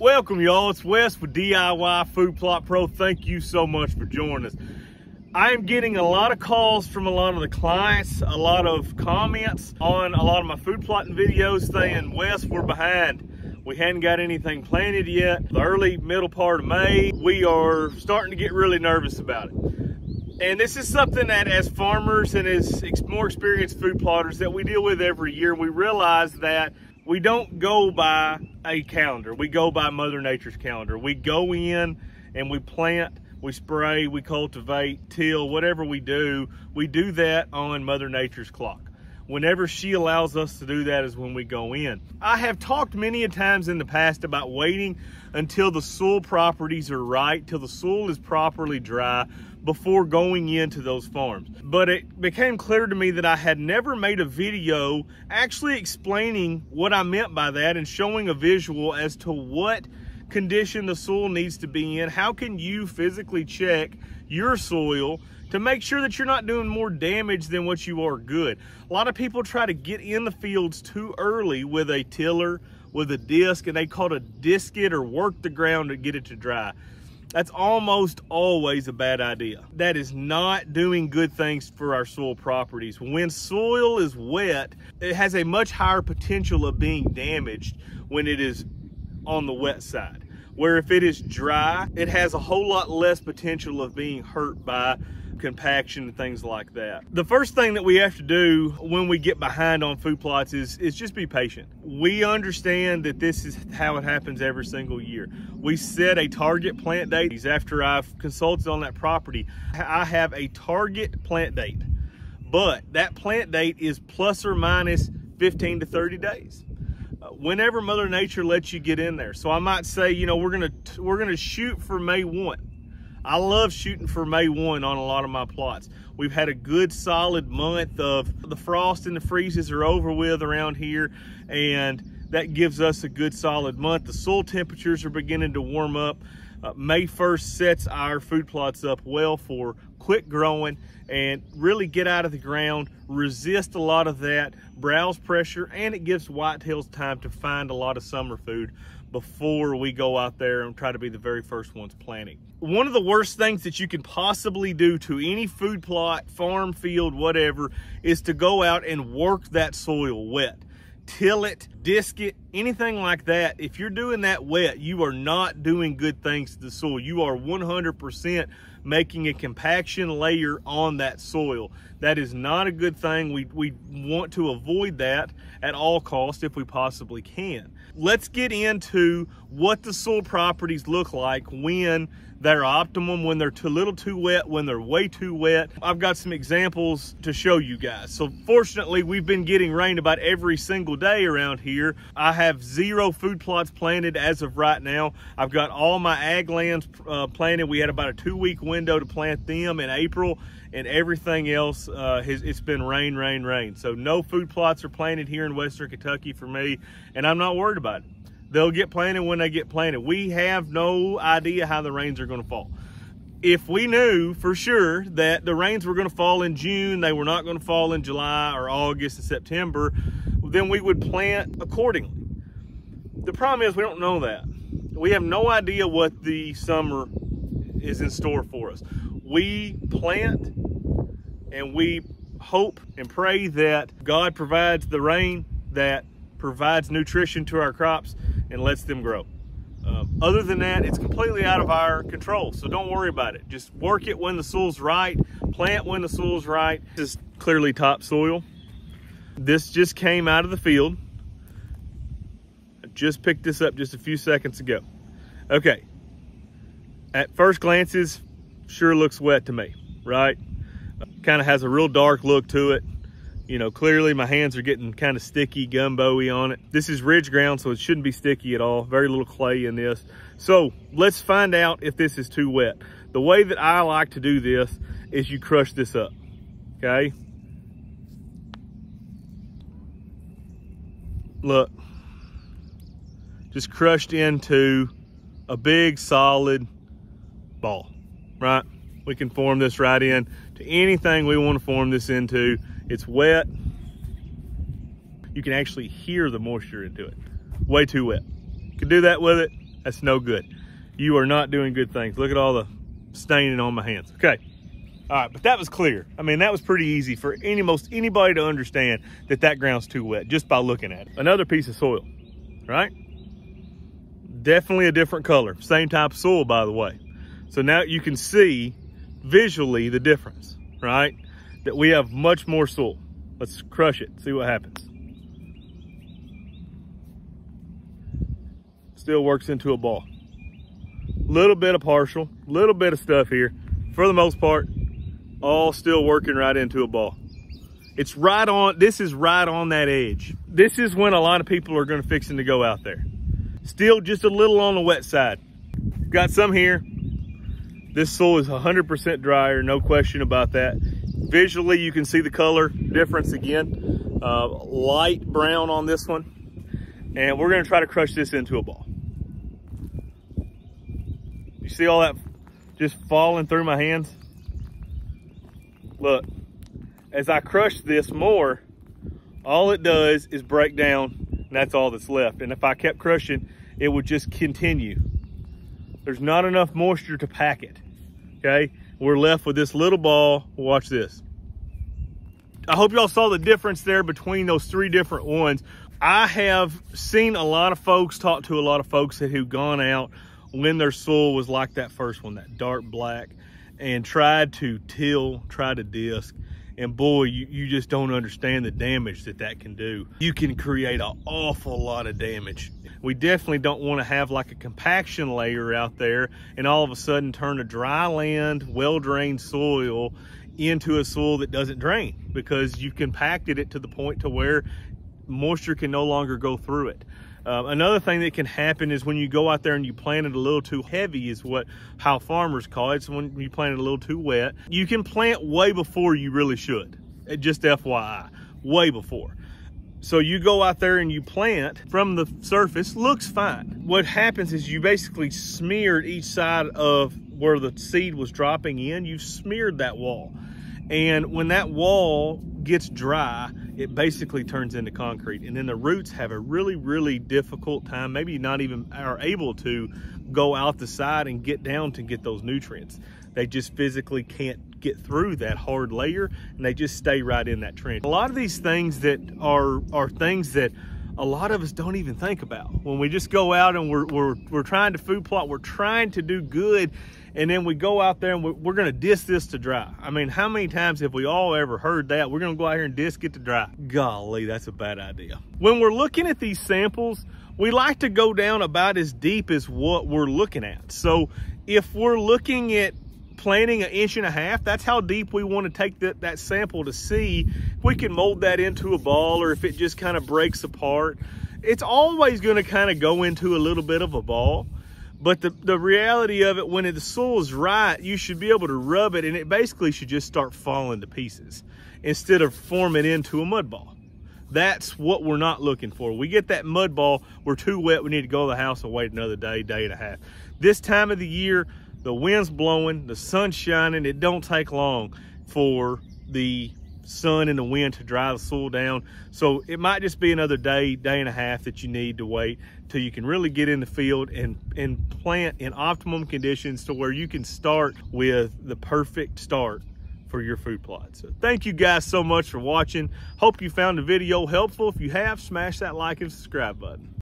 Welcome y'all, it's Wes with DIY Food Plot Pro. Thank you so much for joining us. I am getting a lot of calls from a lot of the clients, a lot of comments on a lot of my food plotting videos saying, Wes, we're behind. We hadn't got anything planted yet. The early middle part of May, we are starting to get really nervous about it. And this is something that as farmers and as more experienced food plotters that we deal with every year, we realize that we don't go by a calendar. We go by Mother Nature's calendar. We go in and we plant we spray, we cultivate, till, whatever we do, we do that on Mother Nature's clock. Whenever she allows us to do that is when we go in. I have talked many a times in the past about waiting until the soil properties are right, till the soil is properly dry before going into those farms. But it became clear to me that I had never made a video actually explaining what I meant by that and showing a visual as to what condition the soil needs to be in. How can you physically check your soil to make sure that you're not doing more damage than what you are good. A lot of people try to get in the fields too early with a tiller, with a disc, and they call it a disc it or work the ground to get it to dry. That's almost always a bad idea. That is not doing good things for our soil properties. When soil is wet, it has a much higher potential of being damaged when it is on the wet side. Where if it is dry, it has a whole lot less potential of being hurt by compaction and things like that. The first thing that we have to do when we get behind on food plots is, is just be patient. We understand that this is how it happens every single year. We set a target plant date. After I've consulted on that property, I have a target plant date, but that plant date is plus or minus 15 to 30 days uh, whenever Mother Nature lets you get in there. So I might say, you know, we're gonna we're gonna shoot for May 1. I love shooting for May 1 on a lot of my plots. We've had a good solid month of the frost and the freezes are over with around here and that gives us a good solid month. The soil temperatures are beginning to warm up. Uh, May 1st sets our food plots up well for quick growing and really get out of the ground, resist a lot of that browse pressure, and it gives whitetails time to find a lot of summer food before we go out there and try to be the very first ones planting. One of the worst things that you can possibly do to any food plot, farm field, whatever, is to go out and work that soil wet till it, disc it, anything like that. If you're doing that wet, you are not doing good things to the soil. You are 100% making a compaction layer on that soil. That is not a good thing. We, we want to avoid that at all costs if we possibly can. Let's get into what the soil properties look like when they're optimum, when they're too little too wet, when they're way too wet. I've got some examples to show you guys. So fortunately, we've been getting rain about every single day around here. I have zero food plots planted as of right now. I've got all my ag lands uh, planted. We had about a two week window to plant them in April and everything else uh, has, it's been rain, rain, rain. So no food plots are planted here in Western Kentucky for me, and I'm not worried about it. They'll get planted when they get planted. We have no idea how the rains are going to fall. If we knew for sure that the rains were going to fall in June, they were not going to fall in July or August and September, then we would plant accordingly. The problem is we don't know that. We have no idea what the summer is in store for us. We plant and we hope and pray that God provides the rain that provides nutrition to our crops and lets them grow. Um, other than that, it's completely out of our control. So don't worry about it. Just work it when the soil's right, plant when the soil's right. This is clearly topsoil. This just came out of the field. I just picked this up just a few seconds ago. Okay. At first glances, sure looks wet to me, right? Kind of has a real dark look to it you know, clearly my hands are getting kind of sticky, gumbo-y on it. This is ridge ground, so it shouldn't be sticky at all. Very little clay in this. So let's find out if this is too wet. The way that I like to do this is you crush this up, okay? Look, just crushed into a big solid ball, right? We can form this right in to anything we want to form this into it's wet. You can actually hear the moisture into it. Way too wet. Can do that with it. That's no good. You are not doing good things. Look at all the staining on my hands. Okay. All right, but that was clear. I mean, that was pretty easy for any most anybody to understand that that ground's too wet just by looking at it. Another piece of soil, right? Definitely a different color. Same type of soil, by the way. So now you can see visually the difference, right? That we have much more soil. Let's crush it, see what happens. Still works into a ball. Little bit of partial, little bit of stuff here. For the most part, all still working right into a ball. It's right on, this is right on that edge. This is when a lot of people are gonna fixing to go out there. Still just a little on the wet side. Got some here. This soil is 100% drier, no question about that. Visually, you can see the color difference again. Uh, light brown on this one. And we're gonna try to crush this into a ball. You see all that just falling through my hands? Look, as I crush this more, all it does is break down and that's all that's left. And if I kept crushing, it would just continue. There's not enough moisture to pack it, okay? We're left with this little ball. Watch this. I hope y'all saw the difference there between those three different ones. I have seen a lot of folks, talk to a lot of folks who've gone out when their soil was like that first one, that dark black and tried to till, try to disc. And boy, you, you just don't understand the damage that that can do. You can create an awful lot of damage. We definitely don't want to have like a compaction layer out there and all of a sudden turn a dry land, well-drained soil into a soil that doesn't drain because you compacted it to the point to where moisture can no longer go through it. Um, another thing that can happen is when you go out there and you plant it a little too heavy is what how farmers call it. So when you plant it a little too wet, you can plant way before you really should. Uh, just FYI, way before. So you go out there and you plant from the surface, looks fine. What happens is you basically smeared each side of where the seed was dropping in, you've smeared that wall. And when that wall gets dry, it basically turns into concrete. And then the roots have a really, really difficult time, maybe not even are able to go out the side and get down to get those nutrients. They just physically can't get through that hard layer and they just stay right in that trench. A lot of these things that are, are things that a lot of us don't even think about. When we just go out and we're, we're, we're trying to food plot, we're trying to do good, and then we go out there and we're, we're gonna disc this to dry. I mean, how many times have we all ever heard that? We're gonna go out here and disc it to dry. Golly, that's a bad idea. When we're looking at these samples, we like to go down about as deep as what we're looking at. So if we're looking at planting an inch and a half, that's how deep we want to take that, that sample to see if we can mold that into a ball or if it just kind of breaks apart. It's always going to kind of go into a little bit of a ball. But the, the reality of it, when the soil is right, you should be able to rub it and it basically should just start falling to pieces instead of forming into a mud ball. That's what we're not looking for. We get that mud ball, we're too wet, we need to go to the house and wait another day, day and a half. This time of the year, the wind's blowing, the sun's shining, it don't take long for the sun and the wind to dry the soil down. So it might just be another day, day and a half that you need to wait till you can really get in the field and, and plant in optimum conditions to where you can start with the perfect start for your food plot. So thank you guys so much for watching. Hope you found the video helpful. If you have, smash that like and subscribe button.